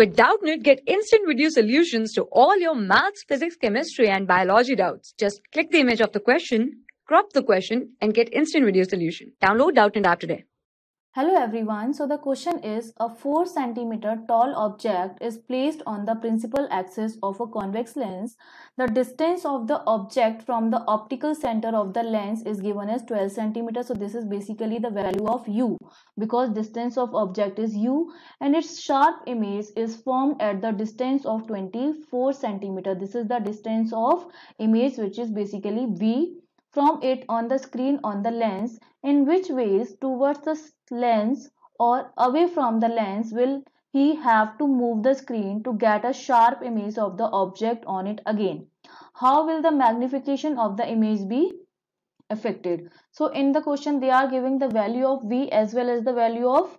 With Doubtnut, get instant video solutions to all your maths, physics, chemistry, and biology doubts. Just click the image of the question, crop the question, and get instant video solution. Download Doubtnut app today. Hello everyone. So the question is a 4 centimeter tall object is placed on the principal axis of a convex lens. The distance of the object from the optical center of the lens is given as 12 centimeter. So this is basically the value of u because distance of object is u and its sharp image is formed at the distance of 24 centimeter. This is the distance of image which is basically v from it on the screen on the lens in which ways towards the lens or away from the lens will he have to move the screen to get a sharp image of the object on it again? How will the magnification of the image be affected? So in the question they are giving the value of v as well as the value of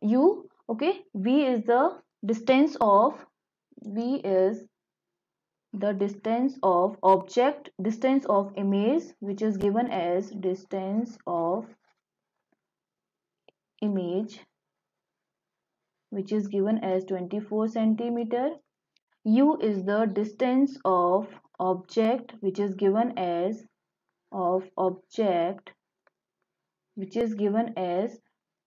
u okay? V is the distance of v is the distance of object distance of image which is given as distance of image which is given as 24 centimeter. U is the distance of object which is given as of object which is given as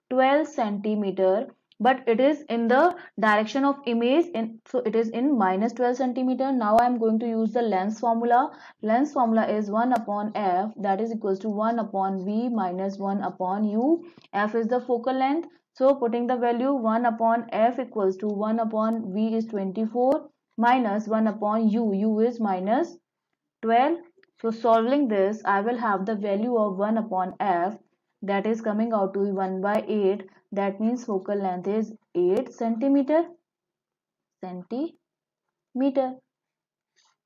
12 centimeter but it is in the direction of image in so it is in minus 12 centimeter. Now i am going to use the lens formula. Lens formula is 1 upon f that is equals to 1 upon v minus 1 upon u. F is the focal length. So putting the value 1 upon f equals to 1 upon v is 24 minus 1 upon u. U is minus 12 so solving this i will have the value of 1 upon f that is coming out to be 1 by 8 that means focal length is 8 centimeter. Centimeter.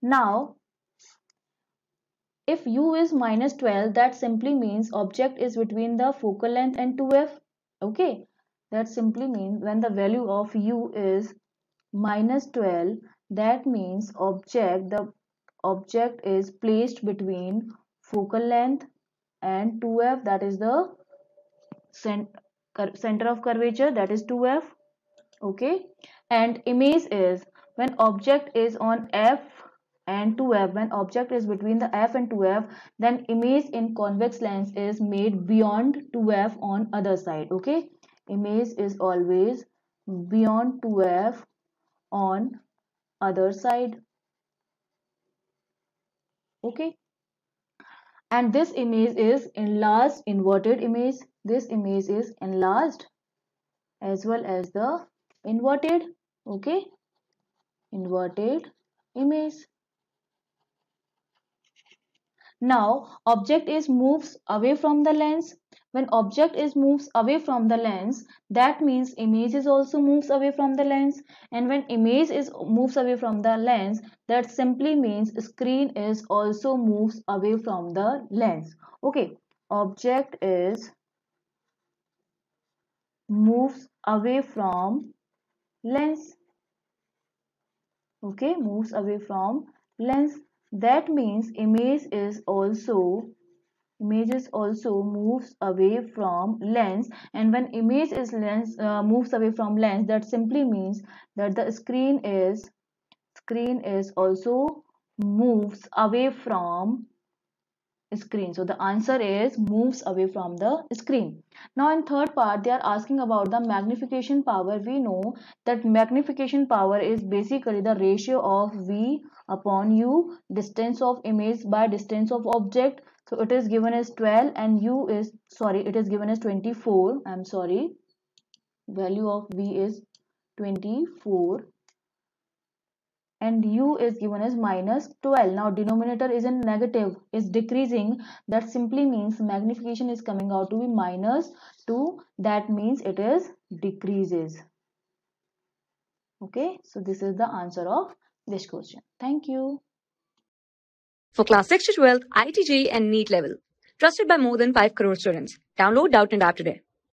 Now if u is minus 12 that simply means object is between the focal length and 2f okay? That simply means when the value of u is minus 12 that means object the object is placed between focal length and 2f that is the center of curvature that is 2f okay? And image is when object is on f and 2f when object is between the f and 2f then image in convex lens is made beyond 2f on other side okay? Image is always beyond 2f on other side okay and this image is enlarged inverted image. This image is enlarged as well as the inverted okay? Inverted image now object is moves away from the lens. When object is moves away from the lens that means image is also moves away from the lens. And when image is moves away from the lens that simply means screen is also moves away from the lens. Okay object is moves away from lens. Okay moves away from lens that means image is also images also moves away from lens. And when image is lens uh, moves away from lens that simply means that the screen is screen is also moves away from screen. So the answer is moves away from the screen. Now in third part they are asking about the magnification power. We know that magnification power is basically the ratio of v upon u distance of image by distance of object. So it is given as 12 and u is sorry it is given as 24 i'm sorry. Value of v is 24 and u is given as minus 12 now denominator is in negative is decreasing that simply means magnification is coming out to be minus 2 that means it is decreases okay so this is the answer of this question thank you for class 6 to 12, IIT JEE and NEET level. Trusted by more than 5 crore students. Download Doubtnut App today.